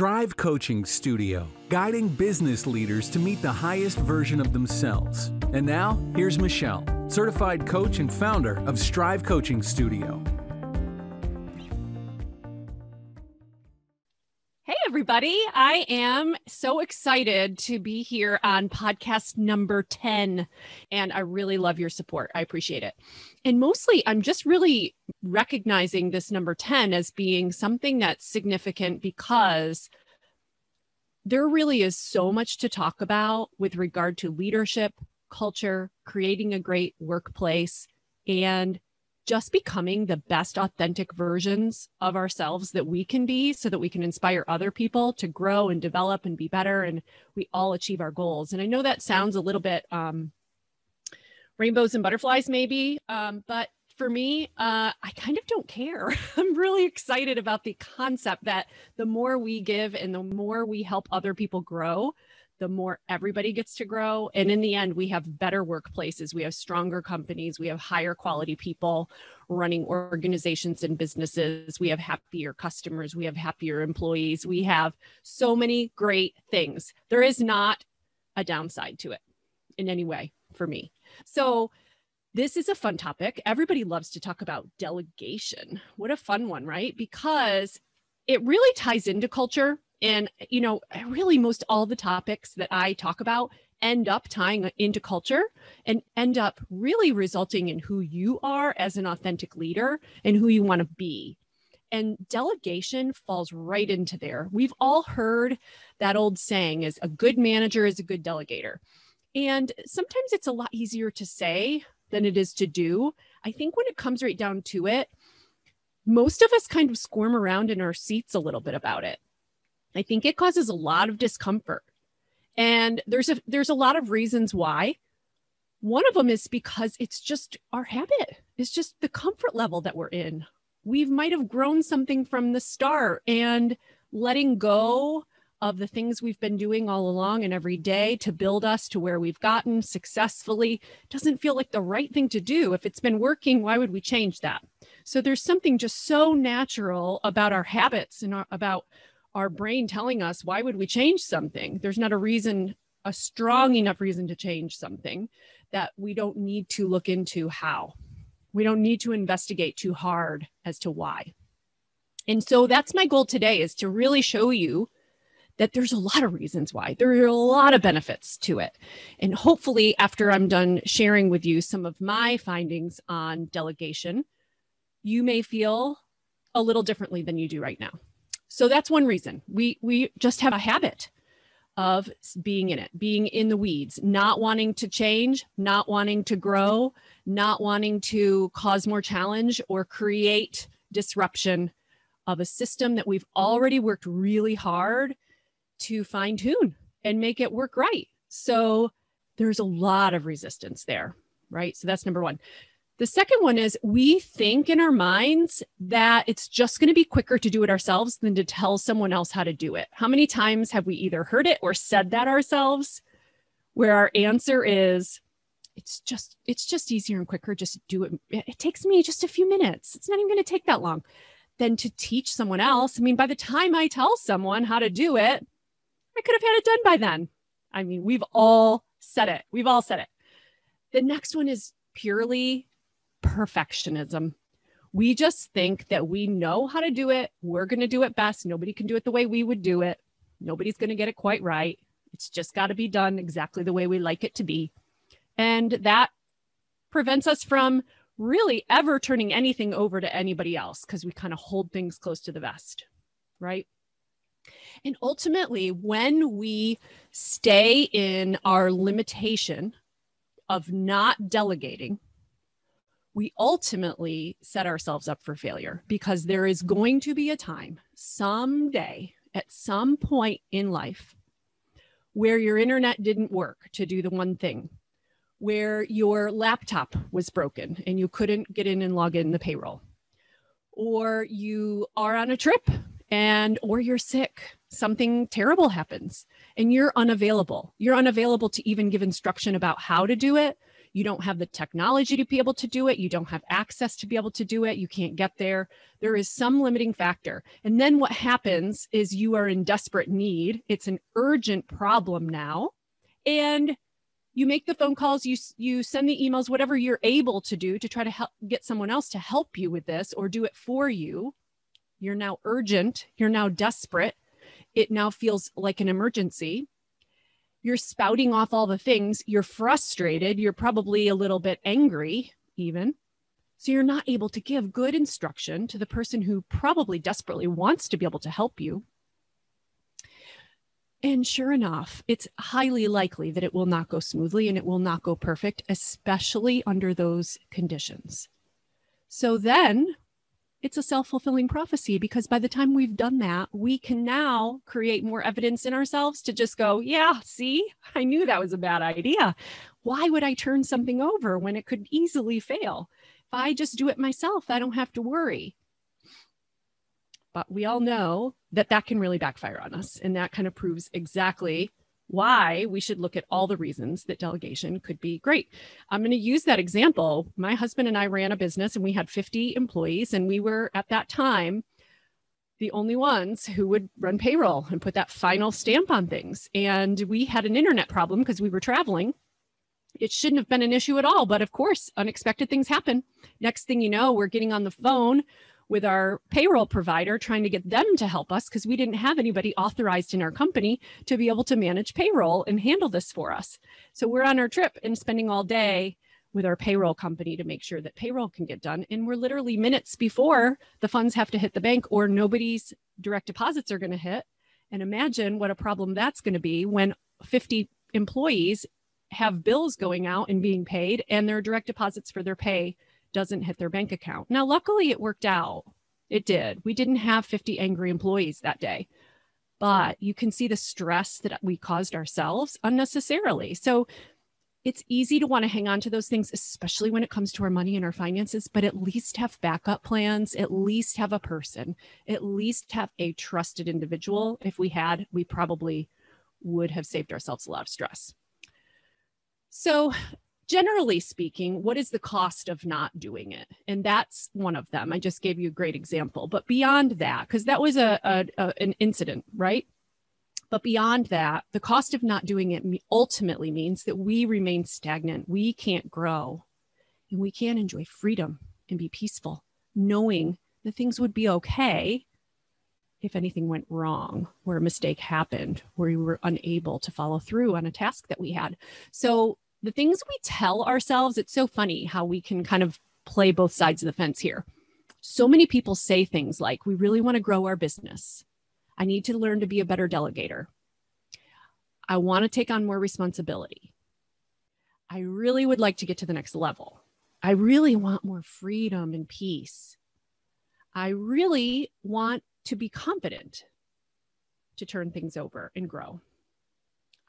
Strive Coaching Studio, guiding business leaders to meet the highest version of themselves. And now, here's Michelle, certified coach and founder of Strive Coaching Studio. Everybody. I am so excited to be here on podcast number 10. And I really love your support. I appreciate it. And mostly, I'm just really recognizing this number 10 as being something that's significant because there really is so much to talk about with regard to leadership, culture, creating a great workplace, and just becoming the best authentic versions of ourselves that we can be so that we can inspire other people to grow and develop and be better and we all achieve our goals. And i know that sounds a little bit um, rainbows and butterflies maybe um, but for me uh, i kind of don't care. I'm really excited about the concept that the more we give and the more we help other people grow the more everybody gets to grow. And in the end, we have better workplaces, we have stronger companies, we have higher quality people running organizations and businesses, we have happier customers, we have happier employees, we have so many great things. There is not a downside to it in any way for me. So, this is a fun topic. Everybody loves to talk about delegation. What a fun one, right? Because it really ties into culture and, you know, really most all the topics that I talk about end up tying into culture and end up really resulting in who you are as an authentic leader and who you want to be. And delegation falls right into there. We've all heard that old saying is a good manager is a good delegator. And sometimes it's a lot easier to say than it is to do. I think when it comes right down to it, most of us kind of squirm around in our seats a little bit about it. I think it causes a lot of discomfort. And there's a there's a lot of reasons why. One of them is because it's just our habit. It's just the comfort level that we're in. We might have grown something from the start and letting go of the things we've been doing all along and every day to build us to where we've gotten successfully doesn't feel like the right thing to do. If it's been working, why would we change that? So there's something just so natural about our habits and our, about our brain telling us why would we change something? There's not a reason a strong enough reason to change something that we don't need to look into how. We don't need to investigate too hard as to why. And so that's my goal today is to really show you that there's a lot of reasons why. There are a lot of benefits to it. And hopefully after i'm done sharing with you some of my findings on delegation you may feel a little differently than you do right now so that's one reason. We we just have a habit of being in it, being in the weeds, not wanting to change, not wanting to grow, not wanting to cause more challenge or create disruption of a system that we've already worked really hard to fine tune and make it work right. So there's a lot of resistance there, right? So that's number one. The second one is we think in our minds that it's just going to be quicker to do it ourselves than to tell someone else how to do it. How many times have we either heard it or said that ourselves where our answer is it's just it's just easier and quicker just do it. It takes me just a few minutes. It's not even going to take that long than to teach someone else. I mean, by the time I tell someone how to do it, I could have had it done by then. I mean, we've all said it. We've all said it. The next one is purely perfectionism. We just think that we know how to do it. We're going to do it best. Nobody can do it the way we would do it. Nobody's going to get it quite right. It's just got to be done exactly the way we like it to be. And that prevents us from really ever turning anything over to anybody else because we kind of hold things close to the vest, right? And ultimately, when we stay in our limitation of not delegating, we ultimately set ourselves up for failure because there is going to be a time someday at some point in life where your internet didn't work to do the one thing where your laptop was broken and you couldn't get in and log in the payroll or you are on a trip and or you're sick something terrible happens and you're unavailable. You're unavailable to even give instruction about how to do it You don't have the technology to be able to do it. You don't have access to be able to do it. You can't get there. There is some limiting factor. And then what happens is you are in desperate need. It's an urgent problem now. And you make the phone calls, you you send the emails, whatever you're able to do to try to help get someone else to help you with this or do it for you. You're now urgent, you're now desperate. It now feels like an emergency you're spouting off all the things, you're frustrated, you're probably a little bit angry, even. So you're not able to give good instruction to the person who probably desperately wants to be able to help you. And sure enough, it's highly likely that it will not go smoothly and it will not go perfect, especially under those conditions. So then it's a self fulfilling prophecy because by the time we've done that, we can now create more evidence in ourselves to just go, yeah, see, I knew that was a bad idea. Why would I turn something over when it could easily fail? If I just do it myself, I don't have to worry. But we all know that that can really backfire on us. And that kind of proves exactly why we should look at all the reasons that delegation could be great. I'm going to use that example. My husband and I ran a business and we had 50 employees, and we were at that time the only ones who would run payroll and put that final stamp on things. And we had an internet problem because we were traveling. It shouldn't have been an issue at all, but of course, unexpected things happen. Next thing you know, we're getting on the phone with our payroll provider trying to get them to help us because we didn't have anybody authorized in our company to be able to manage payroll and handle this for us. So we're on our trip and spending all day with our payroll company to make sure that payroll can get done. And we're literally minutes before the funds have to hit the bank or nobody's direct deposits are going to hit. And imagine what a problem that's going to be when 50 employees have bills going out and being paid and their direct deposits for their pay doesn't hit their bank account. Now, luckily, it worked out. It did. We didn't have 50 angry employees that day, but you can see the stress that we caused ourselves unnecessarily. So it's easy to want to hang on to those things, especially when it comes to our money and our finances, but at least have backup plans, at least have a person, at least have a trusted individual. If we had, we probably would have saved ourselves a lot of stress. So generally speaking, what is the cost of not doing it? And that's one of them. I just gave you a great example. But beyond that, because that was a, a, a, an incident, right? But beyond that, the cost of not doing it ultimately means that we remain stagnant. We can't grow and we can't enjoy freedom and be peaceful, knowing that things would be okay if anything went wrong, where a mistake happened, where we were unable to follow through on a task that we had. So the things we tell ourselves, it's so funny how we can kind of play both sides of the fence here. So many people say things like, We really want to grow our business. I need to learn to be a better delegator. I want to take on more responsibility. I really would like to get to the next level. I really want more freedom and peace. I really want to be confident to turn things over and grow.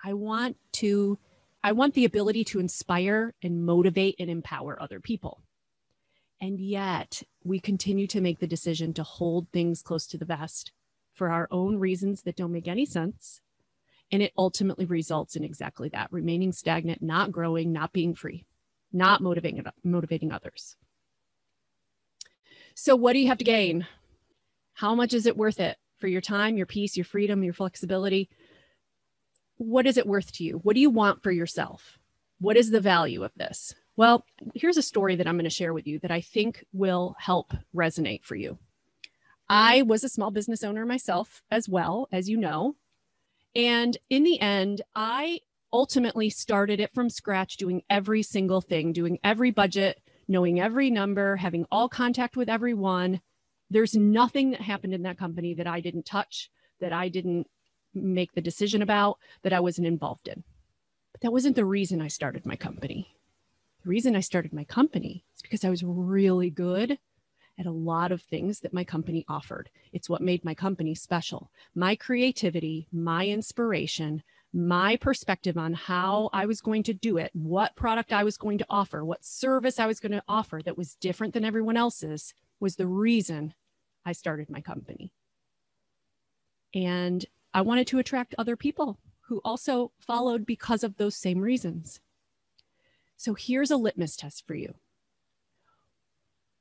I want to I want the ability to inspire and motivate and empower other people. And yet, we continue to make the decision to hold things close to the vest for our own reasons that don't make any sense. And it ultimately results in exactly that remaining stagnant, not growing, not being free, not motivating, motivating others. So, what do you have to gain? How much is it worth it for your time, your peace, your freedom, your flexibility? What is it worth to you? What do you want for yourself? What is the value of this? Well, here's a story that I'm going to share with you that I think will help resonate for you. I was a small business owner myself, as well, as you know. And in the end, I ultimately started it from scratch, doing every single thing, doing every budget, knowing every number, having all contact with everyone. There's nothing that happened in that company that I didn't touch, that I didn't make the decision about that I wasn't involved in. But that wasn't the reason I started my company. The reason I started my company is because I was really good at a lot of things that my company offered. It's what made my company special. My creativity, my inspiration, my perspective on how I was going to do it, what product I was going to offer, what service I was going to offer that was different than everyone else's was the reason I started my company. And I wanted to attract other people who also followed because of those same reasons. So here's a litmus test for you.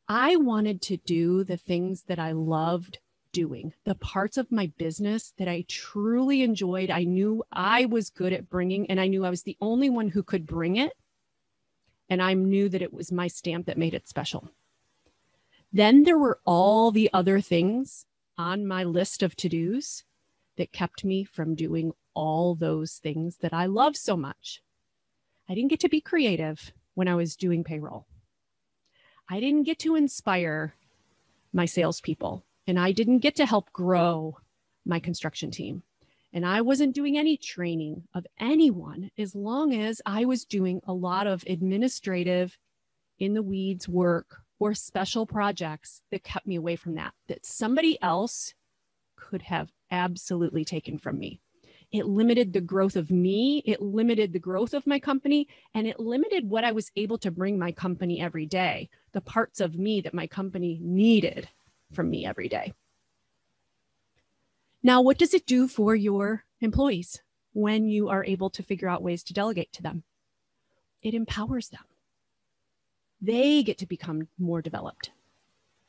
I wanted to do the things that I loved doing, the parts of my business that I truly enjoyed. I knew I was good at bringing, and I knew I was the only one who could bring it. And I knew that it was my stamp that made it special. Then there were all the other things on my list of to dos that kept me from doing all those things that I love so much. I didn't get to be creative when I was doing payroll. I didn't get to inspire my salespeople, and I didn't get to help grow my construction team. And I wasn't doing any training of anyone as long as I was doing a lot of administrative, in the weeds work or special projects that kept me away from that, that somebody else could have absolutely taken from me. It limited the growth of me, it limited the growth of my company, and it limited what I was able to bring my company every day, the parts of me that my company needed from me every day. Now, what does it do for your employees when you are able to figure out ways to delegate to them? It empowers them. They get to become more developed.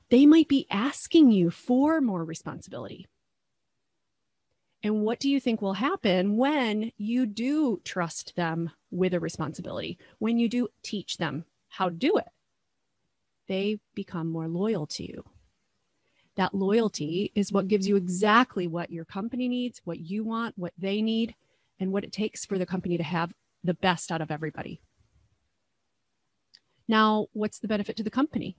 They might be asking you for more responsibility. And what do you think will happen when you do trust them with a responsibility? When you do teach them how to do it? They become more loyal to you. That loyalty is what gives you exactly what your company needs, what you want, what they need, and what it takes for the company to have the best out of everybody. Now, what's the benefit to the company?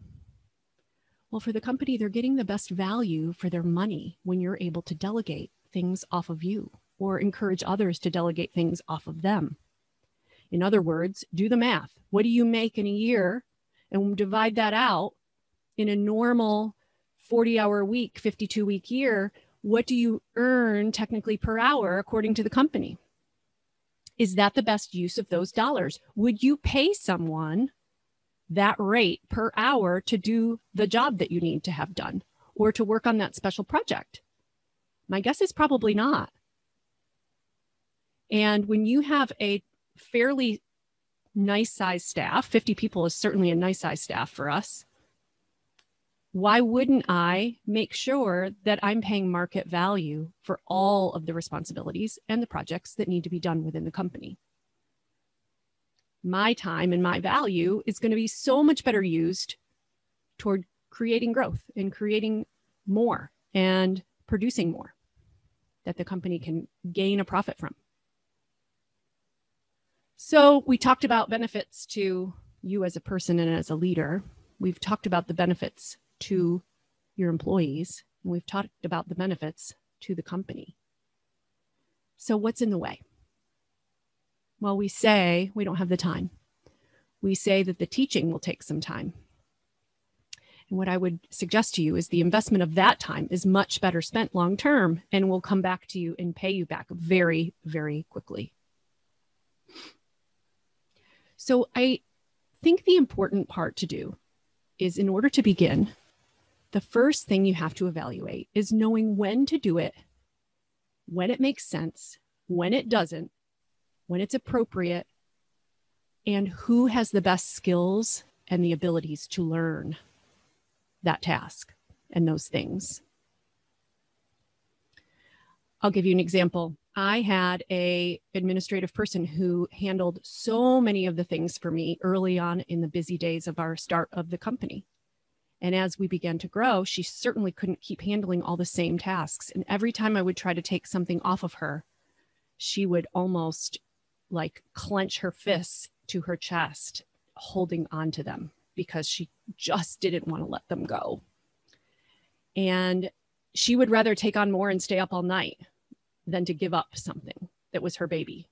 Well, for the company, they're getting the best value for their money when you're able to delegate things off of you or encourage others to delegate things off of them. In other words, do the math. What do you make in a year? And divide that out in a normal 40 hour week, 52 week year, what do you earn technically per hour according to the company? Is that the best use of those dollars? Would you pay someone that rate per hour to do the job that you need to have done or to work on that special project? My guess is probably not. And when you have a fairly nice size staff, 50 people is certainly a nice size staff for us why wouldn't I make sure that I'm paying market value for all of the responsibilities and the projects that need to be done within the company? My time and my value is going to be so much better used toward creating growth and creating more and producing more that the company can gain a profit from. So, we talked about benefits to you as a person and as a leader. We've talked about the benefits to your employees. And we've talked about the benefits to the company. So, what's in the way? Well, we say we don't have the time. We say that the teaching will take some time. And what I would suggest to you is the investment of that time is much better spent long term and will come back to you and pay you back very, very quickly. So, I think the important part to do is in order to begin, the first thing you have to evaluate is knowing when to do it, when it makes sense, when it doesn't, when it's appropriate, and who has the best skills and the abilities to learn that task and those things. I'll give you an example. I had a administrative person who handled so many of the things for me early on in the busy days of our start of the company. And as we began to grow, she certainly couldn't keep handling all the same tasks. And every time I would try to take something off of her, she would almost like clench her fists to her chest, holding on to them because she just didn't want to let them go. And she would rather take on more and stay up all night than to give up something that was her baby.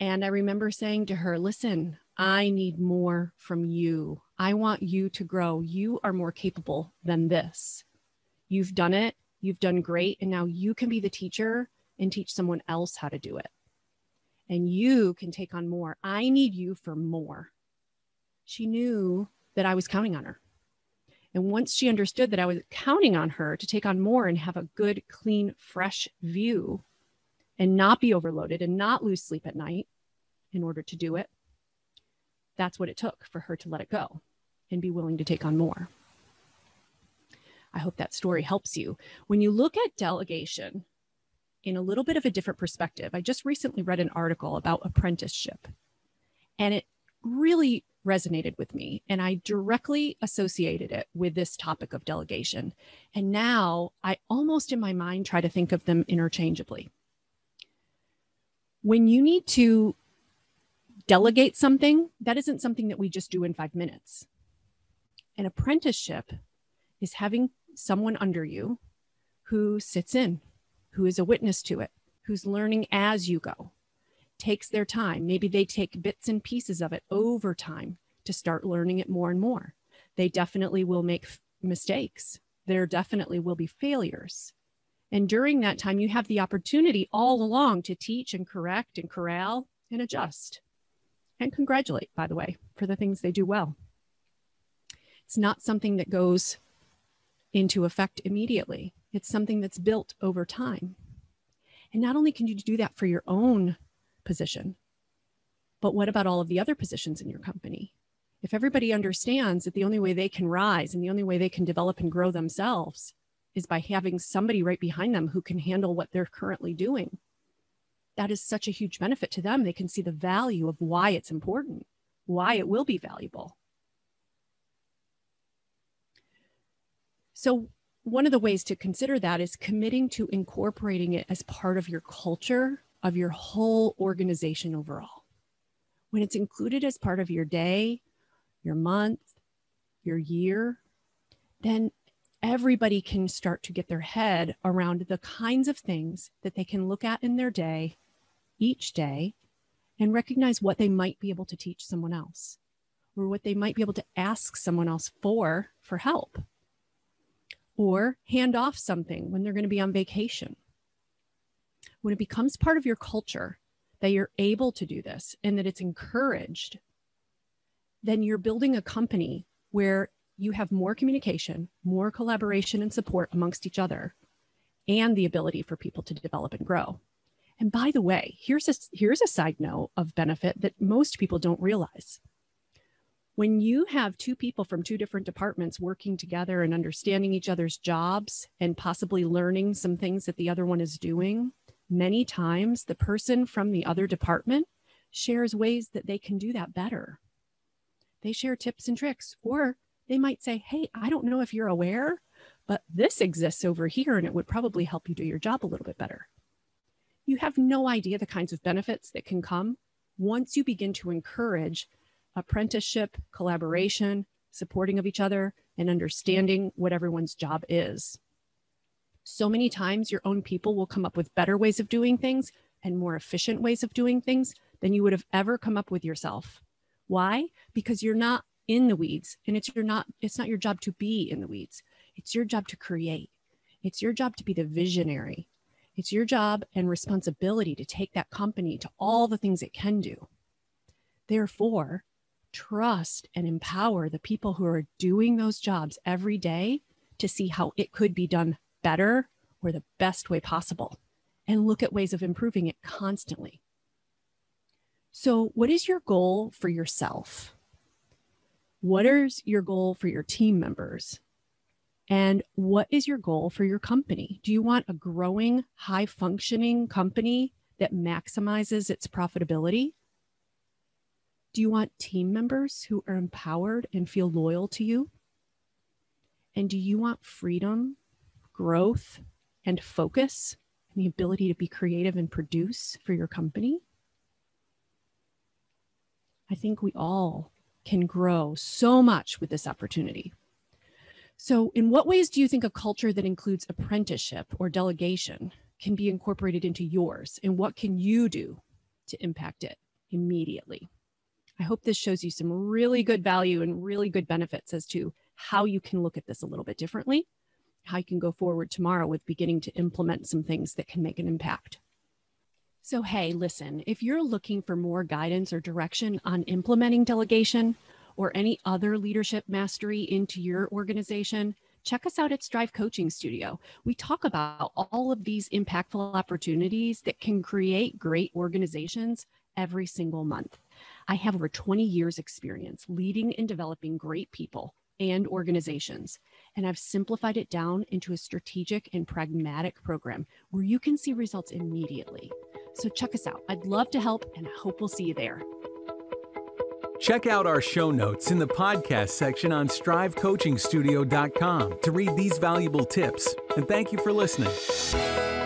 And I remember saying to her, Listen, I need more from you. I want you to grow. You are more capable than this. You've done it, you've done great. And now you can be the teacher and teach someone else how to do it. And you can take on more. I need you for more. She knew that I was counting on her. And once she understood that I was counting on her to take on more and have a good, clean, fresh view and not be overloaded and not lose sleep at night in order to do it, that's what it took for her to let it go and be willing to take on more. I hope that story helps you. When you look at delegation in a little bit of a different perspective, I just recently read an article about apprenticeship, and it really resonated with me. And I directly associated it with this topic of delegation. And now I almost in my mind try to think of them interchangeably. When you need to delegate something, that isn't something that we just do in five minutes. An apprenticeship is having someone under you who sits in, who is a witness to it, who's learning as you go, takes their time. Maybe they take bits and pieces of it over time to start learning it more and more. They definitely will make f- mistakes. There definitely will be failures. And during that time, you have the opportunity all along to teach and correct and corral and adjust. And congratulate, by the way, for the things they do well. It's not something that goes into effect immediately, it's something that's built over time. And not only can you do that for your own position, but what about all of the other positions in your company? If everybody understands that the only way they can rise and the only way they can develop and grow themselves is by having somebody right behind them who can handle what they're currently doing, that is such a huge benefit to them. They can see the value of why it's important, why it will be valuable. So, one of the ways to consider that is committing to incorporating it as part of your culture of your whole organization overall. When it's included as part of your day, your month, your year, then everybody can start to get their head around the kinds of things that they can look at in their day, each day, and recognize what they might be able to teach someone else or what they might be able to ask someone else for for help or hand off something when they're going to be on vacation when it becomes part of your culture that you're able to do this and that it's encouraged, then you're building a company where you have more communication, more collaboration and support amongst each other, and the ability for people to develop and grow. And by the way, here's a, here's a side note of benefit that most people don't realize. When you have two people from two different departments working together and understanding each other's jobs and possibly learning some things that the other one is doing, many times the person from the other department shares ways that they can do that better. They share tips and tricks, or they might say, Hey, I don't know if you're aware, but this exists over here and it would probably help you do your job a little bit better. You have no idea the kinds of benefits that can come once you begin to encourage apprenticeship, collaboration, supporting of each other, and understanding what everyone's job is so many times your own people will come up with better ways of doing things and more efficient ways of doing things than you would have ever come up with yourself. Why? Because you're not in the weeds and it's your not it's not your job to be in the weeds. It's your job to create. It's your job to be the visionary. It's your job and responsibility to take that company to all the things it can do. Therefore, trust and empower the people who are doing those jobs every day to see how it could be done better or the best way possible and look at ways of improving it constantly. So, what is your goal for yourself? What is your goal for your team members? And what is your goal for your company? Do you want a growing, high functioning company that maximizes its profitability? Do you want team members who are empowered and feel loyal to you? And do you want freedom growth and focus and the ability to be creative and produce for your company, I think we all can grow so much with this opportunity. So, in what ways do you think a culture that includes apprenticeship or delegation can be incorporated into yours? And what can you do to impact it immediately? I hope this shows you some really good value and really good benefits as to how you can look at this a little bit differently how you can go forward tomorrow with beginning to implement some things that can make an impact. So, hey, listen, if you're looking for more guidance or direction on implementing delegation or any other leadership mastery into your organization, check us out at Strive Coaching Studio. We talk about all of these impactful opportunities that can create great organizations every single month. I have over 20 years experience leading and developing great people and organizations. And I've simplified it down into a strategic and pragmatic program where you can see results immediately. So check us out. I'd love to help and I hope we'll see you there. Check out our show notes in the podcast section on strivecoachingstudio.com to read these valuable tips. And thank you for listening.